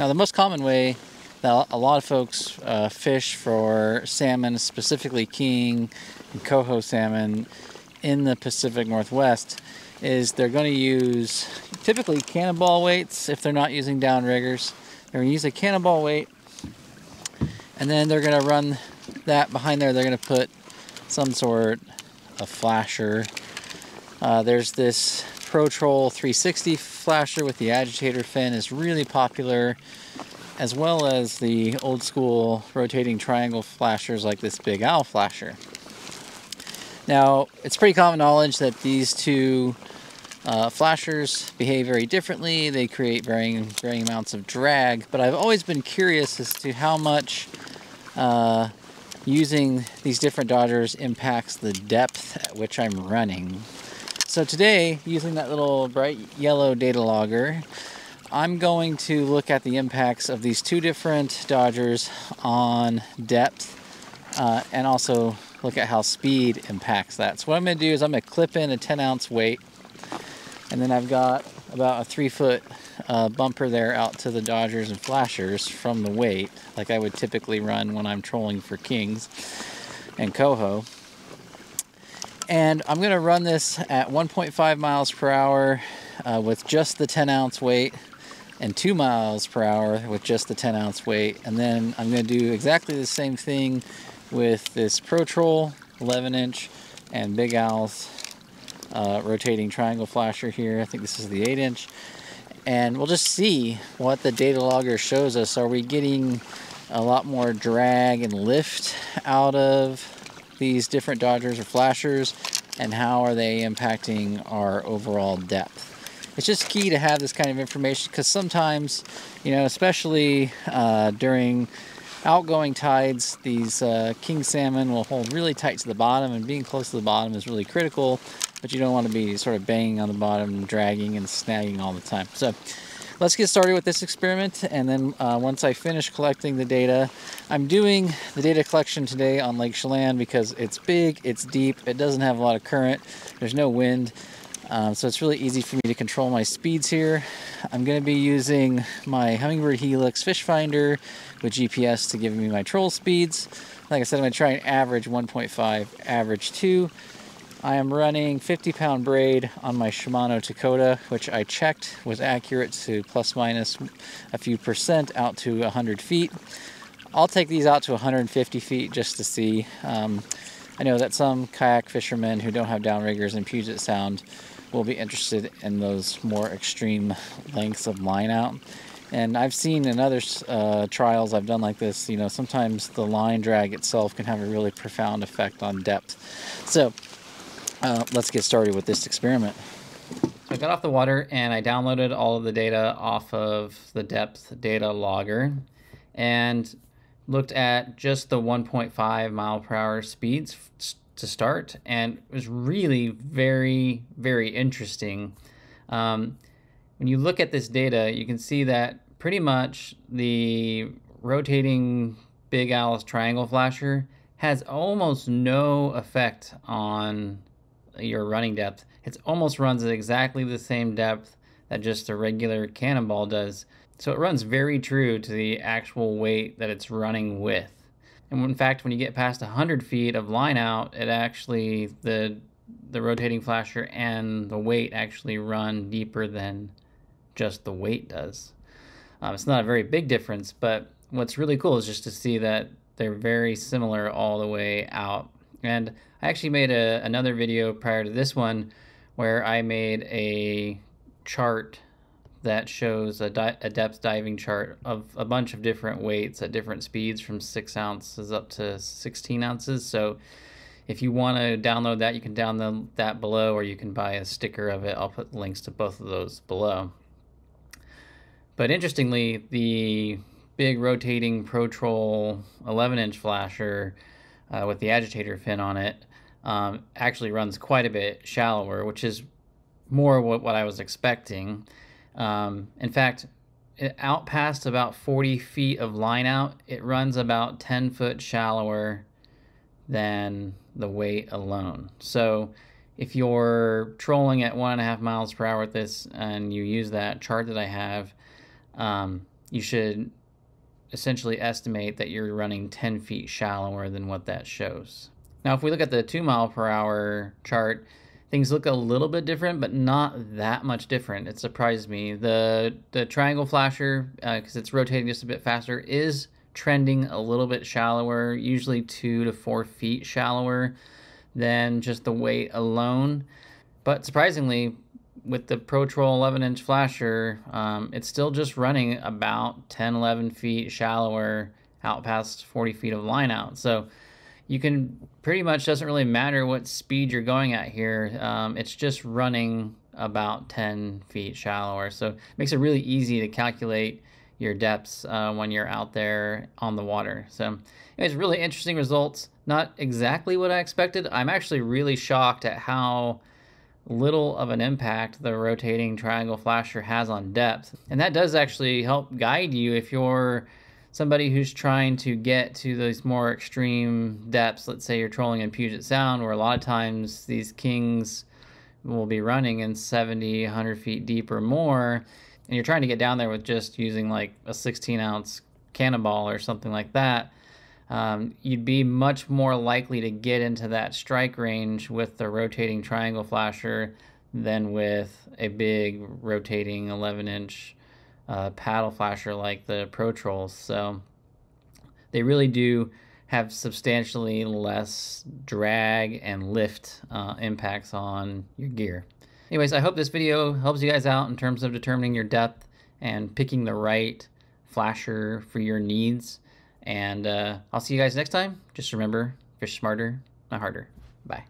Now the most common way that a lot of folks uh, fish for salmon, specifically king and coho salmon in the Pacific Northwest, is they're going to use typically cannonball weights if they're not using downriggers. They're going to use a cannonball weight and then they're going to run that behind there. They're going to put some sort of flasher. Uh, there's this Pro-Troll 360 flasher with the agitator fin is really popular as well as the old school rotating triangle flashers like this Big Al flasher. Now, it's pretty common knowledge that these two uh, flashers behave very differently. They create varying, varying amounts of drag, but I've always been curious as to how much uh, using these different dodgers impacts the depth at which I'm running. So today, using that little bright yellow data logger, I'm going to look at the impacts of these two different Dodgers on depth uh, and also look at how speed impacts that. So what I'm going to do is I'm going to clip in a 10 ounce weight and then I've got about a three foot uh, bumper there out to the Dodgers and flashers from the weight like I would typically run when I'm trolling for kings and coho. And I'm going to run this at 1.5 miles per hour uh, with just the 10 ounce weight and 2 miles per hour with just the 10 ounce weight. And then I'm going to do exactly the same thing with this Pro-Troll 11 inch and Big Al's uh, rotating triangle flasher here. I think this is the 8 inch. And we'll just see what the data logger shows us. Are we getting a lot more drag and lift out of these different Dodgers or flashers? And how are they impacting our overall depth? it's just key to have this kind of information because sometimes, you know, especially uh, during outgoing tides, these uh, king salmon will hold really tight to the bottom, and being close to the bottom is really critical. But you don't want to be sort of banging on the bottom, dragging and snagging all the time. So let's get started with this experiment and then uh, once I finish collecting the data, I'm doing the data collection today on Lake Chelan because it's big, it's deep, it doesn't have a lot of current, there's no wind, um, so it's really easy for me to control my speeds here. I'm going to be using my Humminbird Helix fish finder with GPS to give me my troll speeds. Like I said, I'm going to try and average 1.5, average 2. I am running 50 pound braid on my Shimano Tekota, which I checked was accurate to plus minus a few percent out to 100 feet. I'll take these out to 150 feet just to see. Um, I know that some kayak fishermen who don't have downriggers in Puget Sound will be interested in those more extreme lengths of line out. And I've seen in other uh, trials I've done like this, you know, sometimes the line drag itself can have a really profound effect on depth. So uh, let's get started with this experiment. So I got off the water and I downloaded all of the data off of the depth data logger and looked at just the 1.5 mile per hour speeds to start, and it was really very, very interesting. Um, when you look at this data, you can see that pretty much the rotating Big Al's triangle flasher has almost no effect on your running depth. It almost runs at exactly the same depth that just a regular cannonball does. So it runs very true to the actual weight that it's running with. And in fact, when you get past 100 feet of line out, it actually, the, the rotating flasher and the weight actually run deeper than just the weight does. Um, it's not a very big difference, but what's really cool is just to see that they're very similar all the way out. And I actually made a, another video prior to this one where I made a chart that shows a, a, depth diving chart of a bunch of different weights at different speeds from 6 ounces up to 16 ounces. So if you want to download that, you can download that below or you can buy a sticker of it. I'll put links to both of those below. But interestingly, the big rotating Pro-Troll 11 inch flasher uh, with the agitator fin on it um, actually runs quite a bit shallower, which is more what, what I was expecting. Um, in fact, out past about 40 feet of line out, it runs about 10 foot shallower than the weight alone. So if you're trolling at one and a half miles per hour with this and you use that chart that I have, um, you should essentially estimate that you're running 10 feet shallower than what that shows. Now, if we look at the two mile per hour chart, things look a little bit different, but not that much different. It surprised me. The the triangle flasher, because uh, it's rotating just a bit faster, is trending a little bit shallower, usually two to four feet shallower than just the weight alone. But surprisingly, with the Pro Troll 11 inch flasher, um, it's still just running about 10, 11 feet shallower out past 40 feet of line out. So you can pretty much doesn't really matter what speed you're going at here. Um, it's just running about 10 feet shallower. So it makes it really easy to calculate your depths uh, when you're out there on the water. So it's really interesting results. Not exactly what I expected. I'm actually really shocked at how little of an impact the rotating triangle flasher has on depth. And that does actually help guide you if you're somebody who's trying to get to those more extreme depths. Let's say you're trolling in Puget Sound, where a lot of times these kings will be running in 70, 100 feet deep or more. And you're trying to get down there with just using like a 16 ounce cannonball or something like that um, you'd be much more likely to get into that strike range with the rotating triangle flasher than with a big rotating 11 inch uh, paddle flasher like the Pro Trolls. So they really do have substantially less drag and lift uh, impacts on your gear. Anyways, I hope this video helps you guys out in terms of determining your depth and picking the right flasher for your needs. And uh, I'll see you guys next time. Just remember, fish smarter, not harder. Bye.